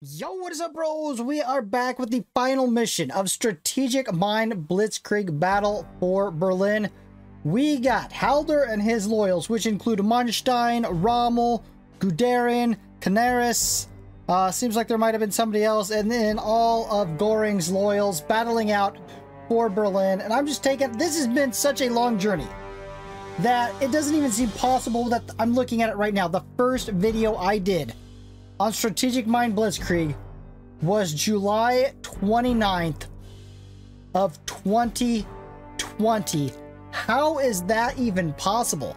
Yo, what is up, bros? We are back with the final mission of Strategic Mind Blitzkrieg Battle for Berlin. We got Halder and his loyals, which include Manstein, Rommel, Guderian, Canaris. Uh, seems like there might have been somebody else, and then all of Goring's loyals battling out for Berlin. And I'm just taking this has been such a long journey that it doesn't even seem possible that I'm looking at it right now. The first video I did on Strategic Mind Blitzkrieg was July 29th of 2020. How is that even possible?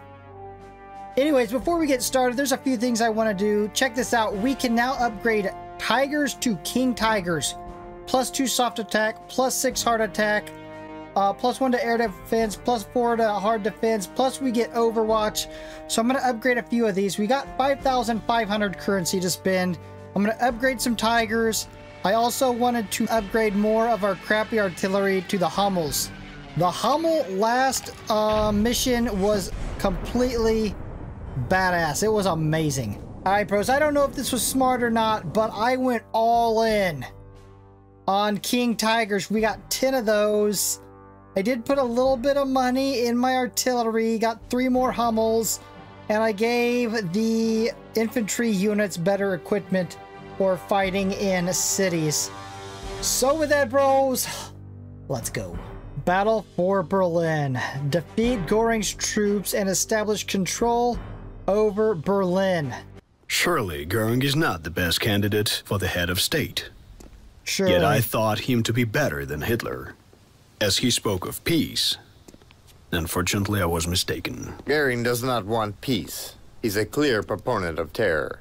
Anyways, before we get started, there's a few things I want to do. Check this out. We can now upgrade Tigers to King Tigers. Plus 2 soft attack, plus 6 hard attack, uh, plus 1 to air defense, plus 4 to hard defense, plus we get Overwatch. So I'm going to upgrade a few of these. We got 5,500 currency to spend. I'm going to upgrade some Tigers. I also wanted to upgrade more of our crappy artillery to the Hummels. The Hummel last uh, mission was completely badass. It was amazing. All right, bros, I don't know if this was smart or not, but I went all in on King Tigers. We got 10 of those. I did put a little bit of money in my artillery, got three more Hummels, and I gave the infantry units better equipment for fighting in cities. So with that, bros, let's go. Battle for Berlin. Defeat Goring's troops and establish control over Berlin. Surely Goring is not the best candidate for the head of state. Sure. Yet I thought him to be better than Hitler, as he spoke of peace. Unfortunately, I was mistaken. Goering does not want peace. He's a clear proponent of terror.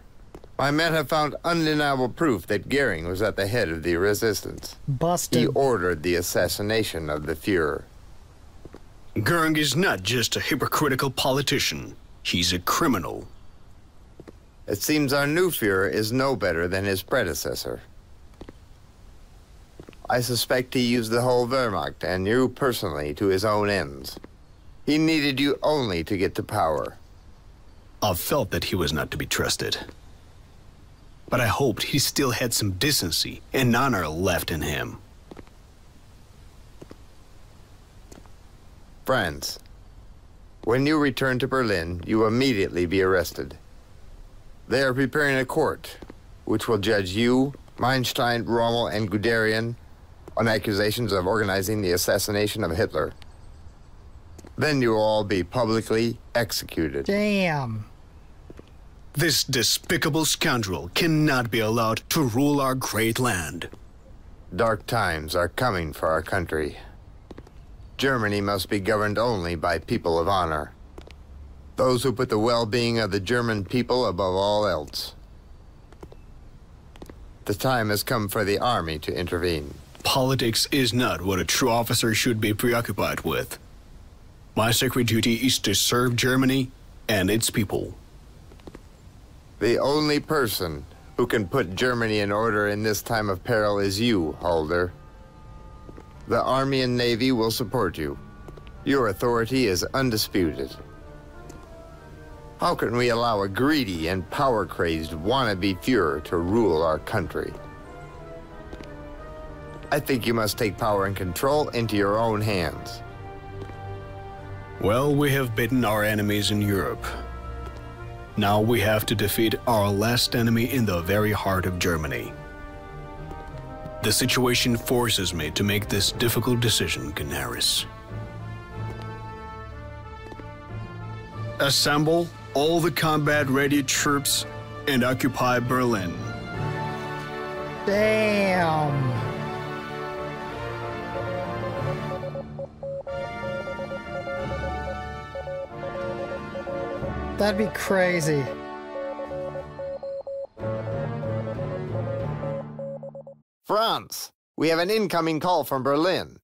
My men have found undeniable proof that Goering was at the head of the resistance. Busted. He ordered the assassination of the Fuhrer. Goering is not just a hypocritical politician. He's a criminal. It seems our new Fuhrer is no better than his predecessor. I suspect he used the whole Wehrmacht and you personally to his own ends. He needed you only to get to power. I felt that he was not to be trusted. But I hoped he still had some decency and honor left in him. Friends, when you return to Berlin, you will immediately be arrested. They are preparing a court, which will judge you, Manstein, Rommel, and Guderian on accusations of organizing the assassination of Hitler. Then you will all be publicly executed. Damn. This despicable scoundrel cannot be allowed to rule our great land. Dark times are coming for our country. Germany must be governed only by people of honor. Those who put the well-being of the German people above all else. The time has come for the army to intervene. Politics is not what a true officer should be preoccupied with. My sacred duty is to serve Germany and its people. The only person who can put Germany in order in this time of peril is you, Halder. The Army and Navy will support you. Your authority is undisputed. How can we allow a greedy and power-crazed wannabe Fuhrer to rule our country? I think you must take power and control into your own hands. Well, we have beaten our enemies in Europe. Now we have to defeat our last enemy in the very heart of Germany. The situation forces me to make this difficult decision, Canaris. Assemble all the combat-ready troops and occupy Berlin. Damn. That'd be crazy. Franz, we have an incoming call from Berlin.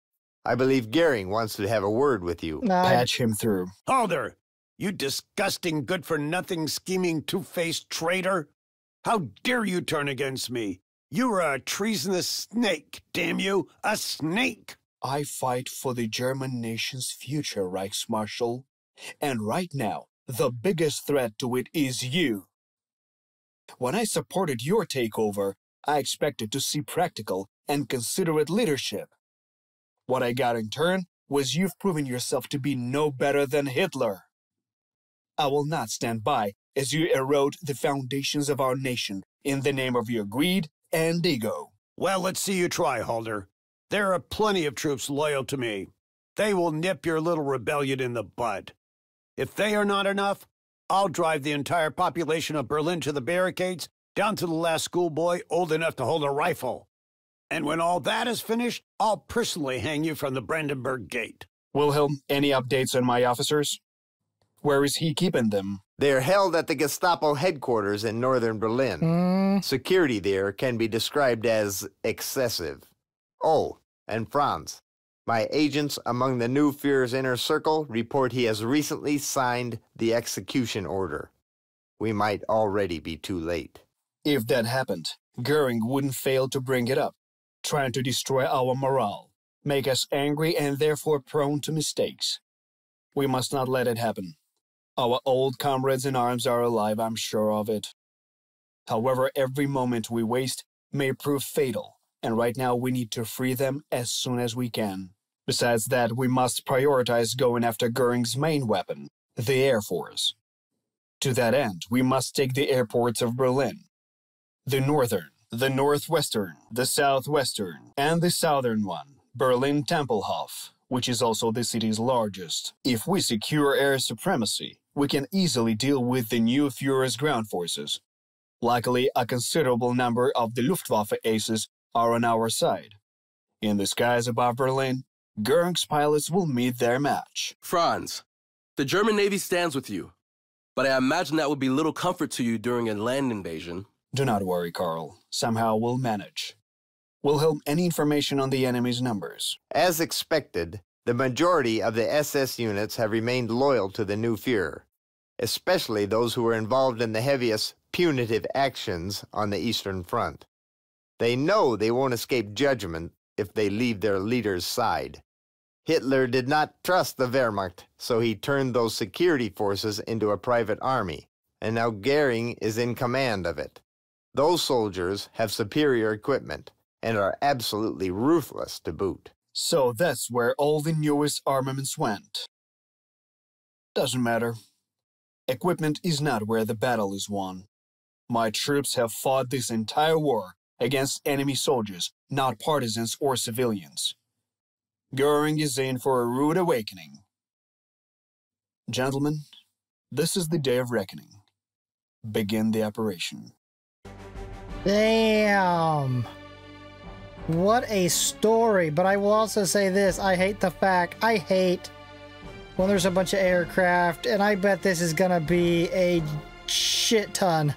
I believe Goering wants to have a word with you. Nah, Patch him through. Halder, you disgusting, good-for-nothing, scheming, two-faced traitor! How dare you turn against me? You're a treasonous snake, damn you! A snake! I fight for the German nation's future, Reichsmarshal. And right now, the biggest threat to it is you. When I supported your takeover, I expected to see practical and considerate leadership. What I got in turn was you've proven yourself to be no better than Hitler. I will not stand by as you erode the foundations of our nation in the name of your greed and ego. Well, let's see you try, Halder. There are plenty of troops loyal to me. They will nip your little rebellion in the bud. If they are not enough, I'll drive the entire population of Berlin to the barricades, down to the last schoolboy old enough to hold a rifle. And when all that is finished, I'll personally hang you from the Brandenburg Gate. Wilhelm, any updates on my officers? Where is he keeping them? They're held at the Gestapo headquarters in northern Berlin. Mm, Security there can be described as excessive. Oh, and Franz, my agents among the new Fuhrer's inner circle report he has recently signed the execution order. We might already be too late. If that happened, Goering wouldn't fail to bring it up, trying to destroy our morale, make us angry and therefore prone to mistakes. We must not let it happen. Our old comrades in arms are alive, I'm sure of it. However, every moment we waste may prove fatal, and right now we need to free them as soon as we can. Besides that, we must prioritize going after Goering's main weapon, the Air Force. To that end, we must take the airports of Berlin, the northern, the northwestern, the southwestern, and the southern one, Berlin Tempelhof, which is also the city's largest. If we secure air supremacy, we can easily deal with the new Fuhrer's ground forces. Luckily, a considerable number of the Luftwaffe aces are on our side. In the skies above Berlin, Goering's pilots will meet their match. Franz, the German Navy stands with you, but I imagine that would be little comfort to you during a land invasion. Do not worry, Karl. Somehow we'll manage. We'll help any information on the enemy's numbers? As expected, the majority of the SS units have remained loyal to the new Fuhrer, especially those who were involved in the heaviest punitive actions on the Eastern Front. They know they won't escape judgment if they leave their leader's side. Hitler did not trust the Wehrmacht, so he turned those security forces into a private army, and now Goering is in command of it. Those soldiers have superior equipment and are absolutely ruthless to boot. So that's where all the newest armaments went. Doesn't matter. Equipment is not where the battle is won. My troops have fought this entire war against enemy soldiers, not partisans or civilians. Goering is in for a rude awakening. Gentlemen, this is the day of reckoning. Begin the operation. damn. What a story. But I will also say this I hate the fact, I hate when there's a bunch of aircraft, and I bet this is gonna be a shit ton.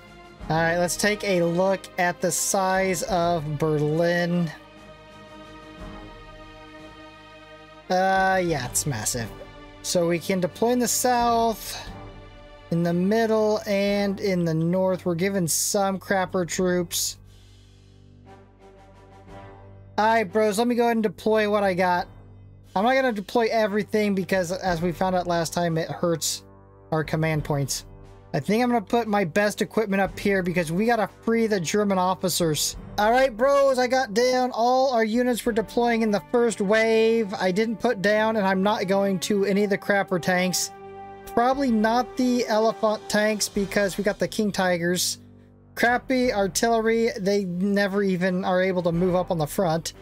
Alright, let's take a look at the size of Berlin. Uh, yeah, it's massive. So we can deploy in the south, in the middle, and in the north. We're given some crapper troops. Alright, bros, let me go ahead and deploy what I got. I'm not going to deploy everything because, as we found out last time, it hurts our command points. I think I'm going to put my best equipment up here because we got to free the German officers. Alright, bros, I got down all our units we're deploying in the first wave. I didn't put down, and I'm not going to any of the crapper tanks. Probably not the elephant tanks because we got the King Tigers. Crappy artillery, they never even are able to move up on the front.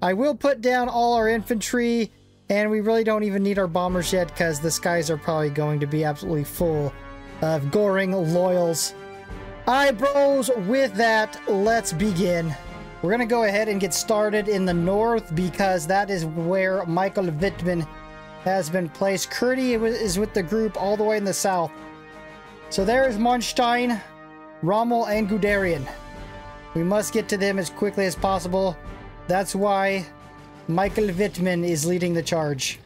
I will put down all our infantry, and we really don't even need our bombers yet because the skies are probably going to be absolutely full of Goring loyals. Alright, bros, with that, let's begin. We're going to go ahead and get started in the north because that is where Michael Wittmann has been placed. Kurdy is with the group all the way in the south. So there's Manstein, Rommel, and Guderian. We must get to them as quickly as possible. That's why Michael Wittmann is leading the charge.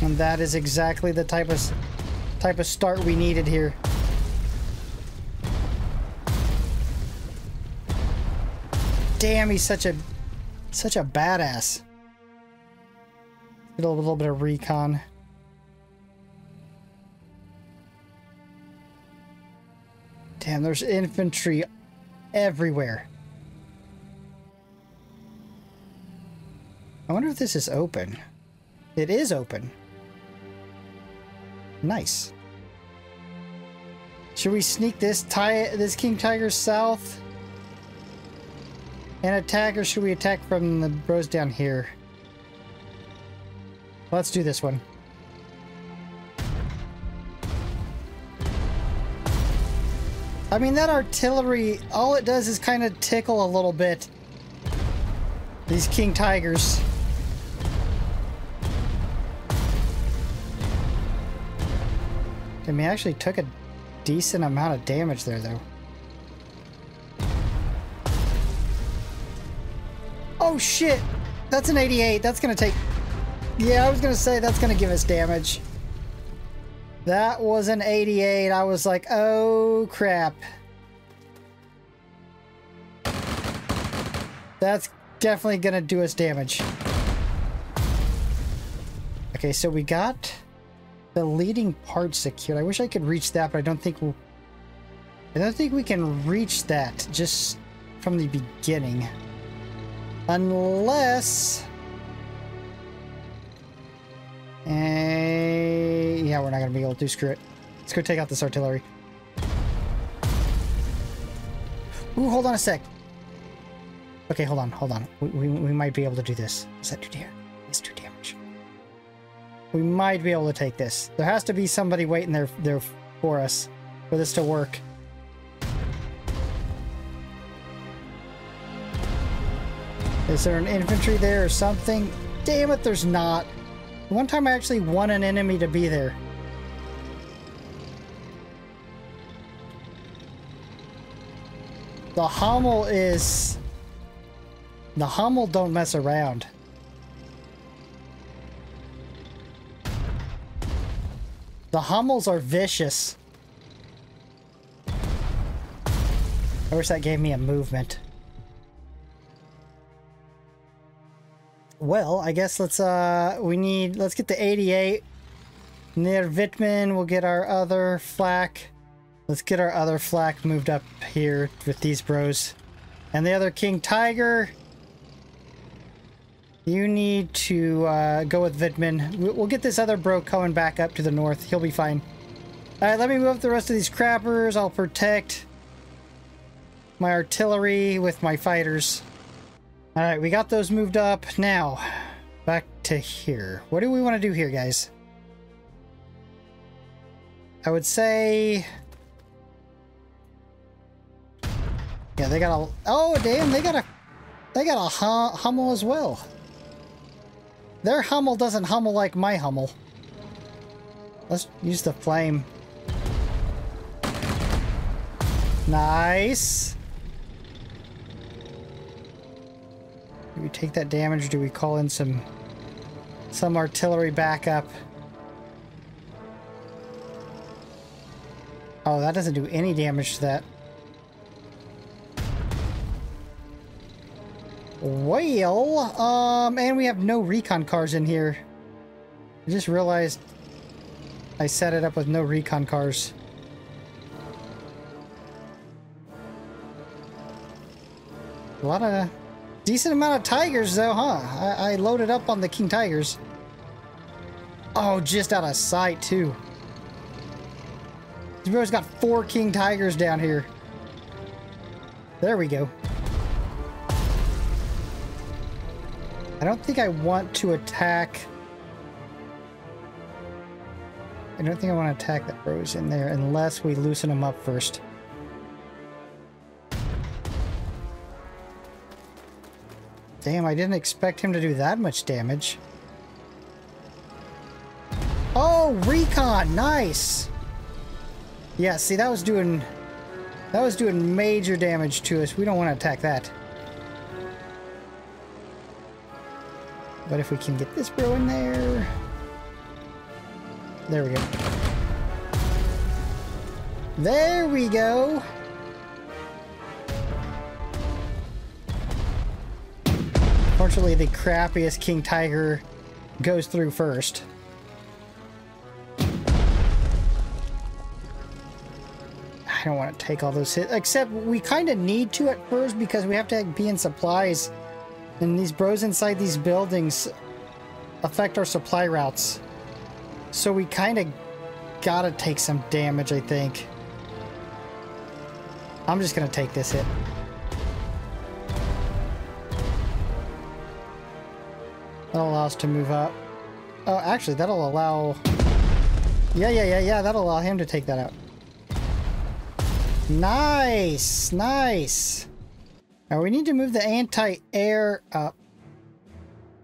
And that is exactly the type of type of start we needed here. Damn, he's such a such a badass. Get a little bit of recon. Damn, there's infantry everywhere. I wonder if this is open. It is open. Nice. Should we sneak this ti this King Tiger south and attack, or should we attack from the bros down here? Let's do this one. I mean, that artillery, all it does is kind of tickle a little bit. These King Tigers. I mean, I actually took a decent amount of damage there, though. Oh, shit! That's an 88. That's gonna take... Yeah, I was gonna say that's gonna give us damage. That was an 88. I was like, oh, crap. That's definitely gonna do us damage. Okay, so we got the leading part secured. I wish I could reach that, but I don't think we'll... I don't think we can reach that just from the beginning. Unless... And yeah, we're not gonna be able to screw it. Let's go take out this artillery. Ooh, hold on a sec. Okay, hold on, hold on. We, we, we might be able to do this. Is that two damage? We might be able to take this. There has to be somebody waiting there there for us for this to work. Is there an infantry there or something? Damn it, there's not. One time I actually won an enemy to be there. The Hummel is... The Hummel don't mess around. The Hummels are vicious. I wish that gave me a movement. Well, I guess let's, uh, we need, let's get the 88. Near Wittmann, we'll get our other flak. Let's get our other flak moved up here with these bros. And the other King Tiger, you need to uh, go with Wittmann. We'll get this other bro coming back up to the north. He'll be fine. Alright, let me move the rest of these crappers. I'll protect my artillery with my fighters. Alright, we got those moved up. Now, back to here. What do we want to do here, guys? I would say... Yeah, they got a... Oh, damn, they got a... They got a hum Hummel as well. Their Hummel doesn't Hummel like my Hummel. Let's use the flame. Nice. Do we take that damage? Or do we call in some some artillery backup? Oh, that doesn't do any damage to that. Well, um, and we have no recon cars in here. I just realized I set it up with no recon cars. A lot of decent amount of tigers though, huh? I, I loaded up on the king tigers. Oh, just out of sight too. Bro's got four king tigers down here. There we go. I don't think I want to attack... I don't think I want to attack that bros in there unless we loosen them up first. Damn, I didn't expect him to do that much damage. Oh, recon! Nice! Yeah, see, that was doing... That was doing major damage to us. We don't want to attack that. But if we can get this bro in there... There we go. There we go! Fortunately, the crappiest King Tiger goes through first. I don't want to take all those hits. Except we kind of need to at first because we have to be in supplies. And these bros inside these buildings affect our supply routes. So we kind of gotta take some damage, I think. I'm just gonna take this hit. That'll allow us to move up. Oh, actually, that'll allow... Yeah, yeah, yeah, yeah, that'll allow him to take that out. Nice! Nice! Now we need to move the anti-air up.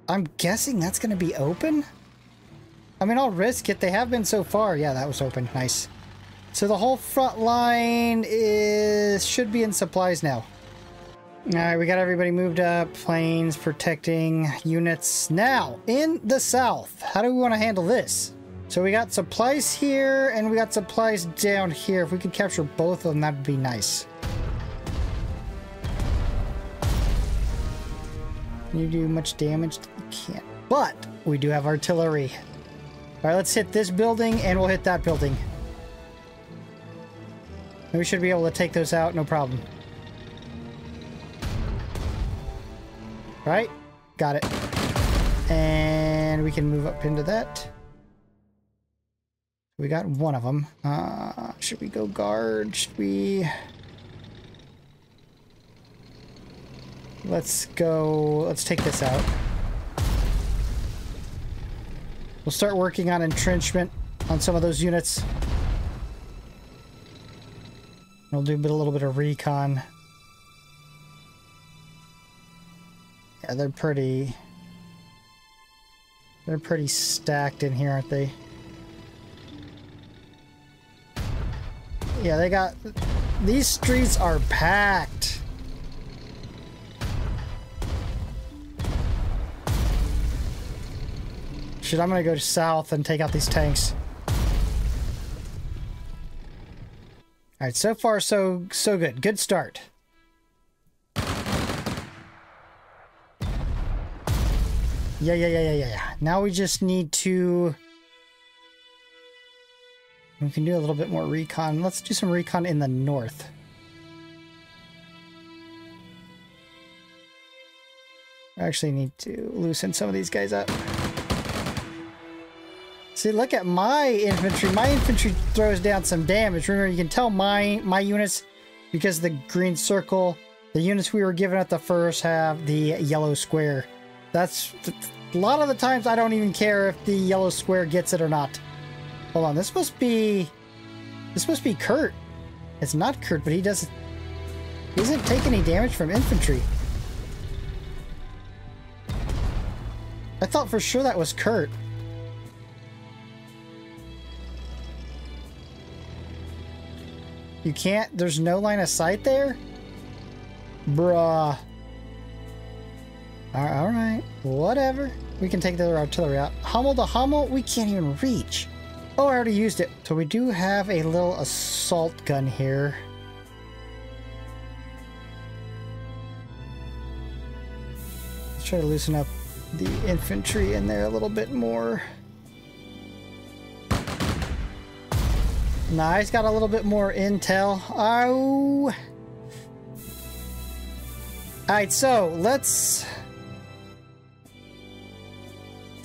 I'm guessing that's going to be open? I mean, I'll risk it. They have been so far. Yeah, that was open. Nice. So the whole front line is should be in supplies now. All right, we got everybody moved up. Planes, protecting units. Now, in the south, how do we want to handle this? So we got supplies here, and we got supplies down here. If we could capture both of them, that'd be nice. Can you do much damage? You can't. But we do have artillery. All right, let's hit this building, and we'll hit that building. We should be able to take those out, no problem. Right? Got it. And we can move up into that. We got one of them. Uh, should we go guard? Should we... Let's go... Let's take this out. We'll start working on entrenchment on some of those units. We'll do a, bit, a little bit of recon. Yeah, they're pretty... They're pretty stacked in here, aren't they? Yeah, they got... These streets are packed. Shit, I'm gonna go south and take out these tanks. Alright, so far so so good. Good start. Yeah, yeah, yeah, yeah, yeah, yeah. Now we just need to... We can do a little bit more recon. Let's do some recon in the north. I actually need to loosen some of these guys up. See, look at my infantry. My infantry throws down some damage. Remember, you can tell my, my units, because the green circle, the units we were given at the first have the yellow square. That's a lot of the times I don't even care if the yellow square gets it or not. Hold on, this must be this must be Kurt. It's not Kurt, but he doesn't he doesn't take any damage from infantry. I thought for sure that was Kurt. You can't? There's no line of sight there? Bruh. Alright, whatever. We can take the artillery out. Hummel to Hummel, we can't even reach. Oh, I already used it. So we do have a little assault gun here. Let's try to loosen up the infantry in there a little bit more. Nice, got a little bit more intel. Oh. Alright, so let's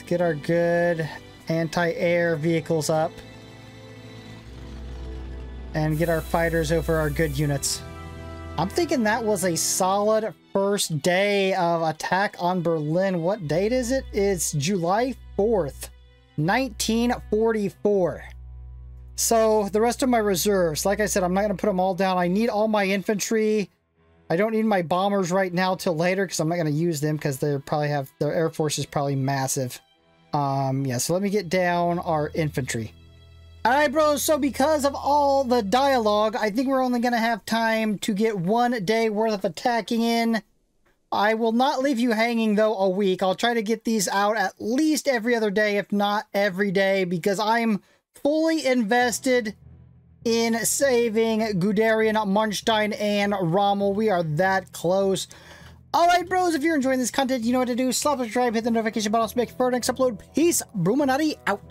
get our good anti-air vehicles up and get our fighters over our good units. I'm thinking that was a solid first day of attack on Berlin. What date is it? It's July 4th, 1944. So the rest of my reserves, like I said, I'm not going to put them all down. I need all my infantry. I don't need my bombers right now till later because I'm not going to use them because they probably have their air force is probably massive. Um, yeah, so let me get down our infantry. Alright, bros, so because of all the dialogue, I think we're only going to have time to get one day worth of attacking in. I will not leave you hanging, though, a week. I'll try to get these out at least every other day, if not every day, because I'm fully invested in saving Guderian, Manstein, and Rommel. We are that close. Alright, bros, if you're enjoying this content, you know what to do. Slap subscribe, hit the notification button to make for next upload. Peace, Bruchminati out.